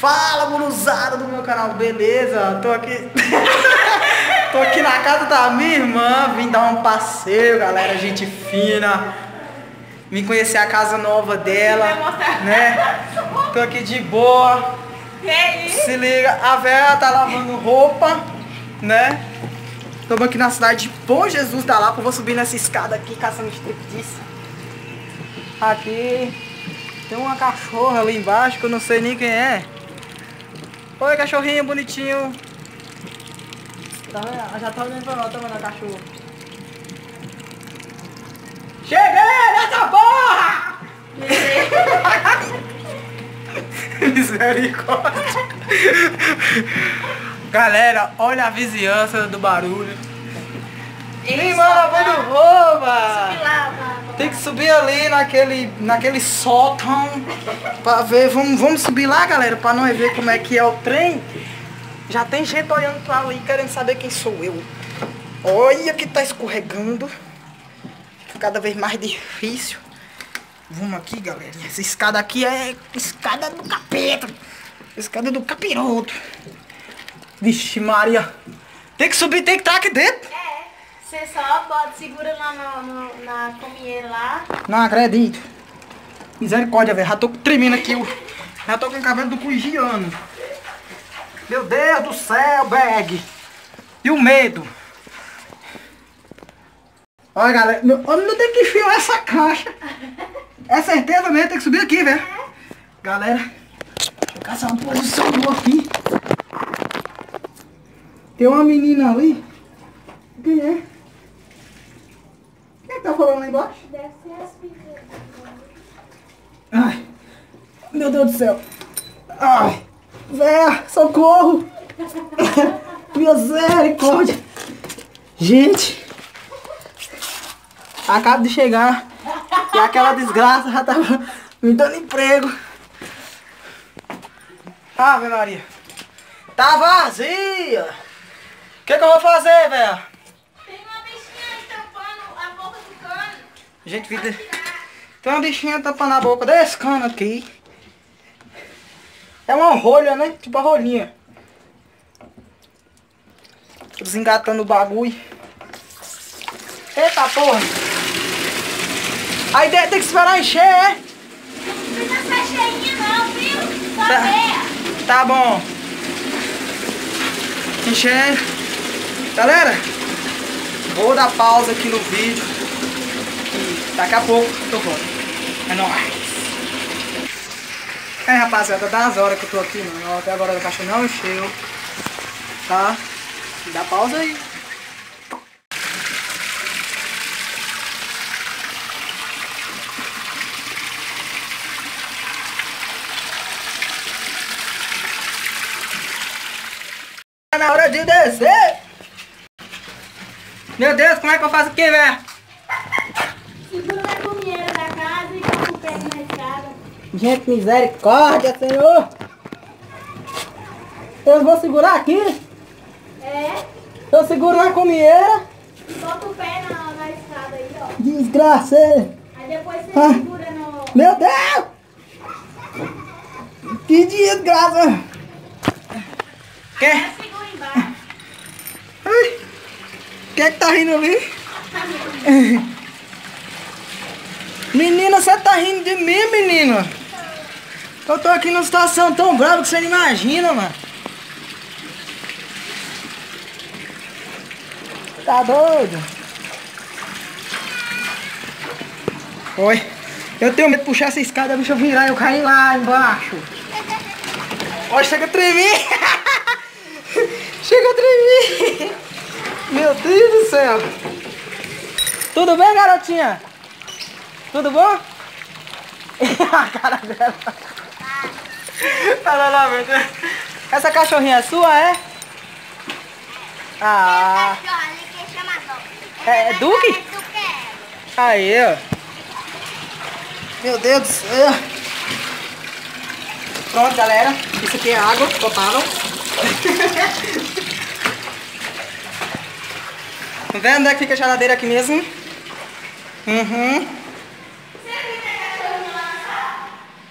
Fala, gurizada do meu canal, beleza? Tô aqui. Tô aqui na casa da minha irmã, vim dar um passeio, galera, gente fina. Vim conhecer a casa nova dela, né? Tô aqui de boa. Se liga, a Vera tá lavando roupa, né? Estamos aqui na cidade de Bom Jesus da Lapa. Vou subir nessa escada aqui, caçando striptease. Aqui tem uma cachorra ali embaixo que eu não sei nem quem é. Oi, cachorrinho bonitinho. Tá, já tá olhando pra nós, tá vendo a cachorra. Cheguei nessa porra! Misericórdia. Galera, olha a vizinhança do barulho. Irmã lavando roupa! Tem que subir ali naquele, naquele sótão pra ver. Vamos, vamos subir lá, galera, pra nós ver como é que é o trem. Já tem gente olhando pra ali querendo saber quem sou eu. Olha que tá escorregando. Fica cada vez mais difícil. Vamos aqui, galerinha. Essa escada aqui é escada do capeta. Escada do capiroto. Vixe, Maria. Tem que subir, tem que estar aqui dentro. Você só bota, segura lá no, no- na comieira lá. Não acredito. Misericórdia, velho. Já tô tremendo aqui. Já tô com o cabelo do cuigiano. Meu Deus do céu, bag. E o medo. Olha, galera. Não, não tem que enfiar essa caixa. É certeza mesmo, tem que subir aqui, velho. Galera, deixa eu caçar uma posição boa aqui. Tem uma menina ali. Quem é? Tá falando lá embaixo? Deve ser as. Ai, meu Deus do céu. Ai, véia, socorro. Misericórdia. Gente, acabo de chegar e aquela desgraça já tava me dando emprego. Ave Maria. Tá vazia. O que, que eu vou fazer, velho? Tem uma bichinha aí tampando a boca do cano. Gente, vida. Tem uma bichinha tampando a boca desse cano aqui. É uma rolha, né? Tipo a rolinha. Desengatando o bagulho. Eita porra. A ideia tem que esperar encher, é? Não precisa cheinha não, viu? Tá. Tá bom. Encher. Galera, vou dar pausa aqui no vídeo. Daqui a pouco eu volto. É nóis. É, rapaziada, dá as horas que eu tô aqui, mano. Até agora a caixa não encheu. Tá? Dá pausa aí. Tá na hora de descer. Meu Deus, como é que eu faço aqui, velho? Segura na comieira da casa e coloca o pé na escada. Gente, misericórdia, Senhor. Eu vou segurar aqui. É, Eu seguro na comieira. e bota o pé na, na escada aí, ó. Desgraça. Aí depois você Ah. segura no... Meu Deus. Que desgraça. Embaixo. Ai. Quem é que tá rindo ali? Menina, você tá rindo de mim, menina? Eu tô aqui numa situação tão brava que você não imagina, mano. Tá doido? Oi. Eu tenho medo de puxar essa escada, a bicha virar e eu cair lá embaixo. Olha, chega a tremer. chega a tremer. Meu Deus do céu. Tudo bem, garotinha? Tudo bom? a cara dela. Ela lá, meu Deus. Essa cachorrinha é sua, é? Ah, É, é Duque? aí, ó. Meu Deus do céu. Pronto, galera. Isso aqui é água potável. Tá vendo onde é que fica a geladeira aqui mesmo? Uhum.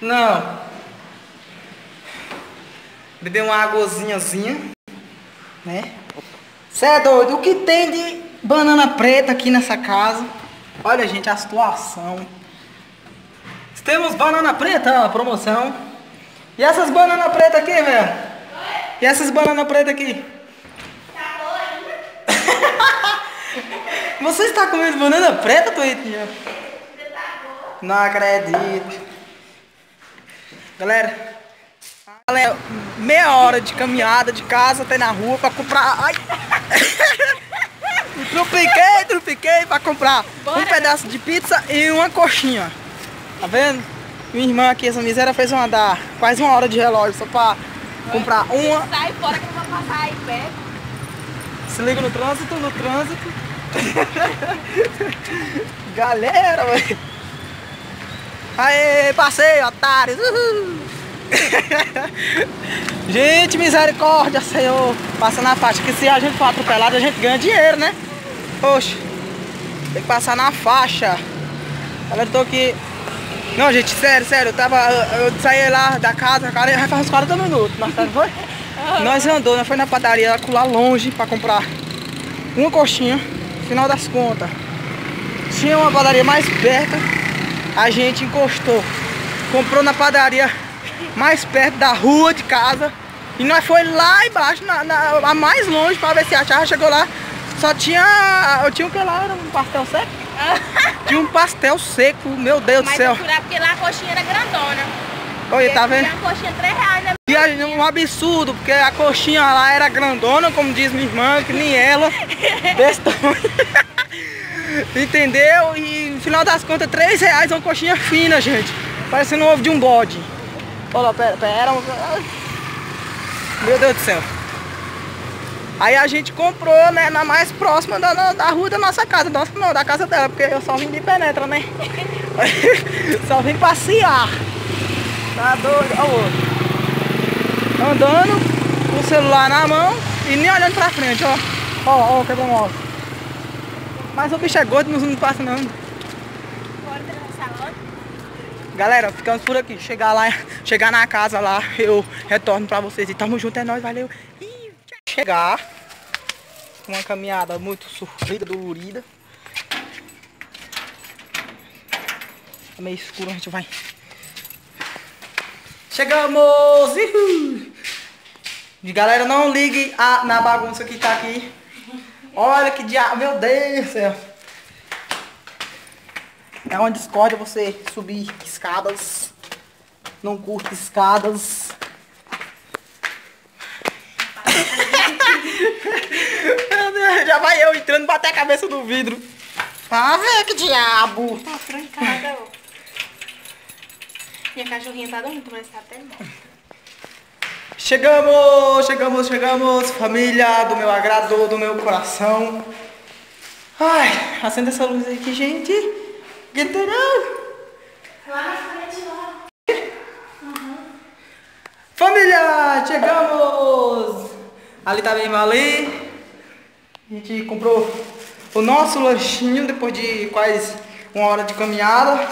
Não. Beber uma águazinhazinha, né? Cê é doido, o que tem de banana preta aqui nessa casa? Olha, gente, a situação. Temos banana preta, promoção. E essas bananas pretas aqui, velho? E essas bananas pretas aqui? Você está comendo banana preta, Toitinha? Não acredito. Galera, galera, meia hora de caminhada de casa até na rua pra comprar. Ai! trupiquei, trupiquei pra comprar Bora. um pedaço de pizza e uma coxinha. Tá vendo? Minha irmã aqui, essa miséria, fez uma andar quase uma hora de relógio só pra comprar uma. Sai fora que eu vou passar aí perto. Se liga no trânsito, no trânsito. Galera, velho. Aê, passei, otários. gente, misericórdia, Senhor. Passa na faixa, que se a gente for atropelado, a gente ganha dinheiro, né? Poxa, tem que passar na faixa. Galera, eu tô aqui. Não, gente, sério, sério, eu tava. Eu saí lá da casa, cara, já faz uns 40 minutos. Nós foi? Nós andou, nós foi na padaria lá longe pra comprar uma coxinha final das contas, tinha uma padaria mais perto, a gente encostou, comprou na padaria mais perto da rua de casa e nós foi lá embaixo, na, na, mais longe para ver se achava, chegou lá, só tinha, eu tinha o que lá, era um pastel seco? tinha um pastel seco, meu Deus Mas do céu. porque lá a coxinha era grandona. Oi, tá vendo? Tinha a coxinha 3 reais, né? E um absurdo, porque a coxinha lá era grandona, como diz minha irmã, que nem ela, desse tamanho. Entendeu? E no final das contas, 3 reais uma coxinha fina, gente. Parecendo um ovo de um bode. Olha lá, pera, pera. Meu Deus do céu. Aí a gente comprou, né, na mais próxima da, da rua da nossa casa. Nossa, não, da casa dela, porque eu só vim de penetra, né? só vim passear. Tá doido? Olha o outro andando com o celular na mão e nem olhando pra frente, ó. Ó, ó, quebrou moto. Mas o bicho é gordo, não passa não. Galera, ficamos por aqui. Chegar lá, chegar na casa lá, eu retorno pra vocês. E tamo junto, é nóis, valeu. Chegar. Uma caminhada muito sofrida, dolorida. Tá meio escuro, a gente vai. Chegamos! Uhul. Galera, não ligue a, na bagunça que tá aqui. Olha que diabo, meu Deus do céu. É uma discórdia você subir escadas. Não curte escadas. meu Deus, já vai eu entrando bater a cabeça do vidro. Tá vendo que diabo. Tá trancada, ó. Minha cachorrinha tá dormindo, mas tá até morta. Chegamos, chegamos, chegamos, família do meu agrado, do meu coração. Ai, acenda essa luz aqui, gente. Guinterão. Lá na frente, lá. Uhum. Família, chegamos. Ali tá bem ali. A gente comprou o nosso lanchinho depois de quase uma hora de caminhada.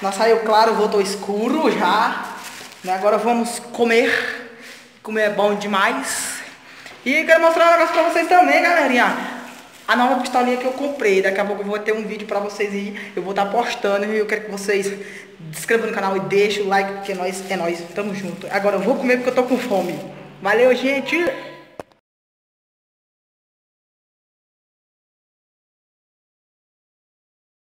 Nós saiu claro, voltou escuro já. Né? Agora vamos comer como é bom demais. E quero mostrar um negócio pra vocês também, galerinha. A nova pistolinha que eu comprei. Daqui a pouco eu vou ter um vídeo pra vocês aí. Eu vou estar tá postando e eu quero que vocês se inscrevam no canal e deixem o like, porque nós é nós, tamo junto. Agora eu vou comer porque eu tô com fome. Valeu, gente!